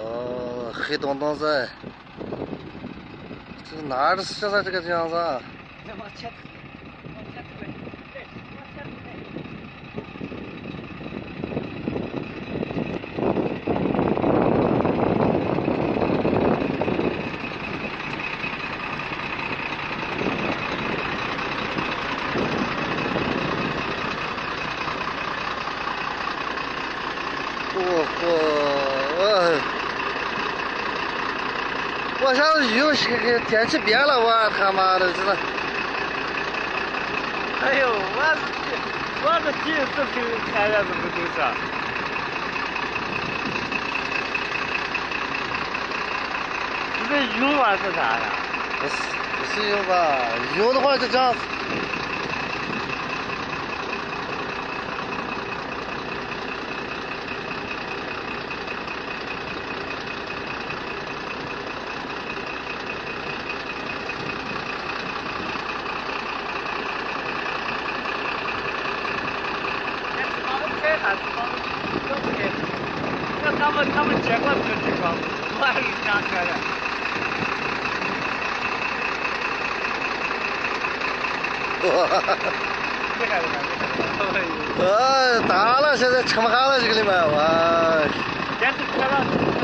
哦，黑洞洞子，这哪儿的现在这个样子啊我，我想雨这个天气变了，我他妈的真的，哎呦，我是我是第一次听看见这个东西啊。这是云啊是啥呀？不是不是有吧？有的话就这样。把我开下去，把我整开。那他们他们见过这个地方，我还是想开的。厉害厉害厉害！呃，打了，现在吃不下了这个里面，我。简直开了。